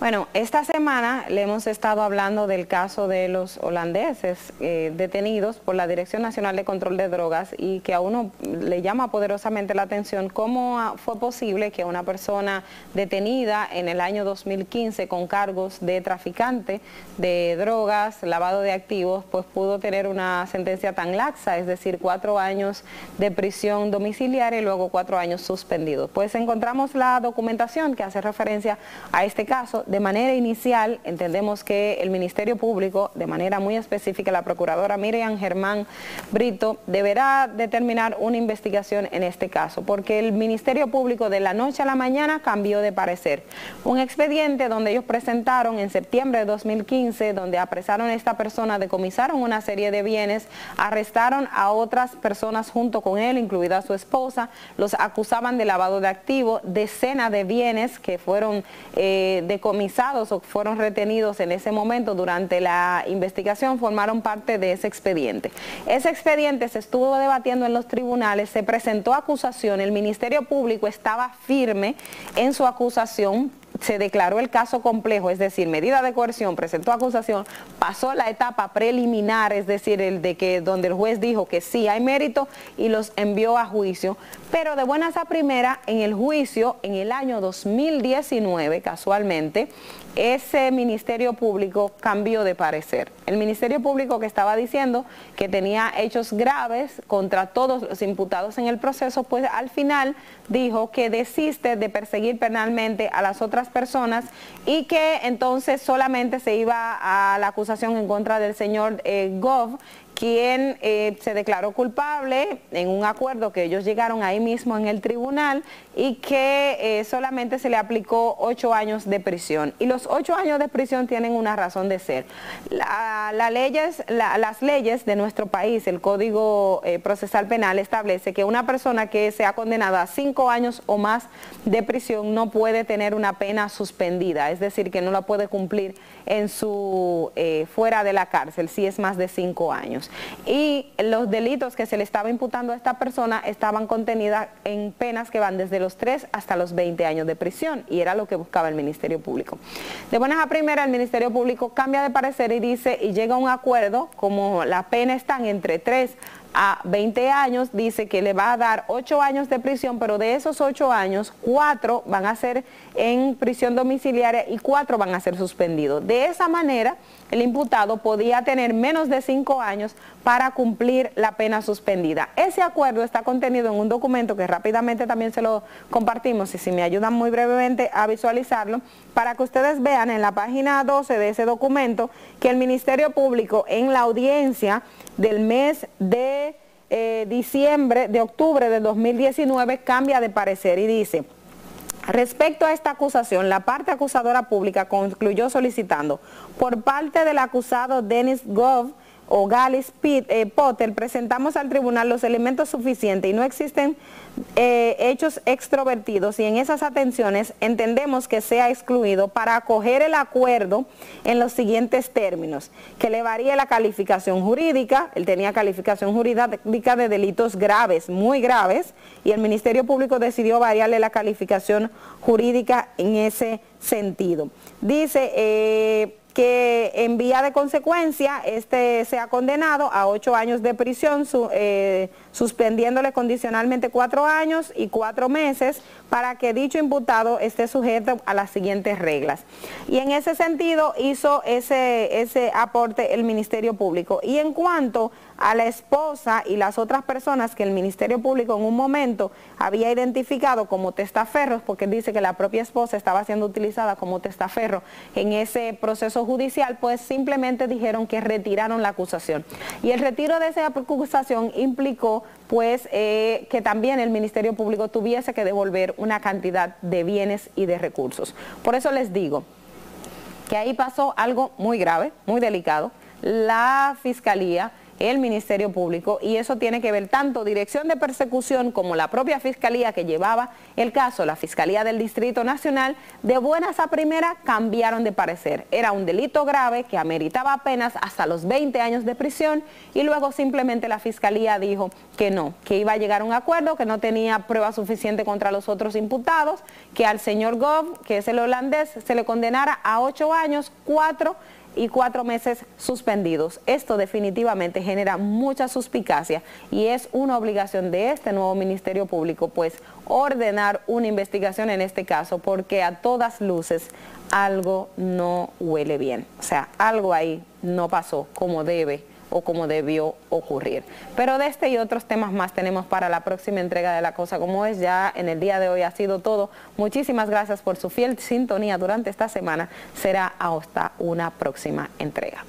Bueno, esta semana le hemos estado hablando del caso de los holandeses eh, detenidos por la Dirección Nacional de Control de Drogas y que a uno le llama poderosamente la atención cómo fue posible que una persona detenida en el año 2015 con cargos de traficante de drogas, lavado de activos, pues pudo tener una sentencia tan laxa, es decir, cuatro años de prisión domiciliaria y luego cuatro años suspendidos. Pues encontramos la documentación que hace referencia a este caso de manera inicial, entendemos que el Ministerio Público, de manera muy específica, la Procuradora Miriam Germán Brito, deberá determinar una investigación en este caso, porque el Ministerio Público de la noche a la mañana cambió de parecer. Un expediente donde ellos presentaron en septiembre de 2015, donde apresaron a esta persona, decomisaron una serie de bienes, arrestaron a otras personas junto con él, incluida su esposa, los acusaban de lavado de activos, decenas de bienes que fueron eh, decomisados o fueron retenidos en ese momento durante la investigación formaron parte de ese expediente. Ese expediente se estuvo debatiendo en los tribunales, se presentó acusación, el Ministerio Público estaba firme en su acusación se declaró el caso complejo, es decir, medida de coerción, presentó acusación, pasó la etapa preliminar, es decir, el de que donde el juez dijo que sí hay mérito y los envió a juicio, pero de buenas a primera en el juicio en el año 2019, casualmente, ese Ministerio Público cambió de parecer. El Ministerio Público que estaba diciendo que tenía hechos graves contra todos los imputados en el proceso, pues al final dijo que desiste de perseguir penalmente a las otras personas y que entonces solamente se iba a la acusación en contra del señor eh, Gov, quien eh, se declaró culpable en un acuerdo que ellos llegaron ahí mismo en el tribunal y que eh, solamente se le aplicó ocho años de prisión. Y los ocho años de prisión tienen una razón de ser. las leyes de nuestro país, el Código eh, Procesal Penal establece que una persona que sea condenada a cinco años o más de prisión no puede tener una pena suspendida, es decir, que no la puede cumplir en su fuera de la cárcel si es más de cinco años y los delitos que se le estaba imputando a esta persona estaban contenidas en penas que van desde los 3 hasta los 20 años de prisión y era lo que buscaba el Ministerio Público. De buenas a primera el Ministerio Público cambia de parecer y dice y llega a un acuerdo como la pena están entre 3 a 20 años, dice que le va a dar 8 años de prisión, pero de esos 8 años, 4 van a ser en prisión domiciliaria y 4 van a ser suspendidos. De esa manera, el imputado podía tener menos de 5 años para cumplir la pena suspendida. Ese acuerdo está contenido en un documento que rápidamente también se lo compartimos y si me ayudan muy brevemente a visualizarlo, para que ustedes vean en la página 12 de ese documento que el Ministerio Público en la audiencia del mes de eh, diciembre, de octubre de 2019, cambia de parecer y dice, Respecto a esta acusación, la parte acusadora pública concluyó solicitando por parte del acusado Dennis Gov o Galis eh, Potter, presentamos al tribunal los elementos suficientes y no existen eh, hechos extrovertidos y en esas atenciones entendemos que sea excluido para acoger el acuerdo en los siguientes términos, que le varíe la calificación jurídica, él tenía calificación jurídica de delitos graves, muy graves, y el Ministerio Público decidió variarle la calificación jurídica en ese sentido. Dice... Eh, que en vía de consecuencia este sea condenado a ocho años de prisión, eh, suspendiéndole condicionalmente cuatro años y cuatro meses para que dicho imputado esté sujeto a las siguientes reglas. Y en ese sentido hizo ese, ese aporte el Ministerio Público. Y en cuanto a la esposa y las otras personas que el Ministerio Público en un momento había identificado como testaferros, porque dice que la propia esposa estaba siendo utilizada como testaferro en ese proceso judicial, pues simplemente dijeron que retiraron la acusación. Y el retiro de esa acusación implicó pues eh, que también el Ministerio Público tuviese que devolver una cantidad de bienes y de recursos. Por eso les digo que ahí pasó algo muy grave, muy delicado. La Fiscalía el Ministerio Público y eso tiene que ver tanto Dirección de Persecución como la propia Fiscalía que llevaba el caso, la Fiscalía del Distrito Nacional, de buenas a primera cambiaron de parecer. Era un delito grave que ameritaba apenas hasta los 20 años de prisión y luego simplemente la Fiscalía dijo que no, que iba a llegar a un acuerdo, que no tenía prueba suficiente contra los otros imputados, que al señor Gov, que es el holandés, se le condenara a ocho años, cuatro y cuatro meses suspendidos. Esto definitivamente genera mucha suspicacia y es una obligación de este nuevo Ministerio Público, pues ordenar una investigación en este caso, porque a todas luces algo no huele bien. O sea, algo ahí no pasó como debe o como debió ocurrir. Pero de este y otros temas más tenemos para la próxima entrega de La Cosa Como Es. Ya en el día de hoy ha sido todo. Muchísimas gracias por su fiel sintonía durante esta semana. Será hasta una próxima entrega.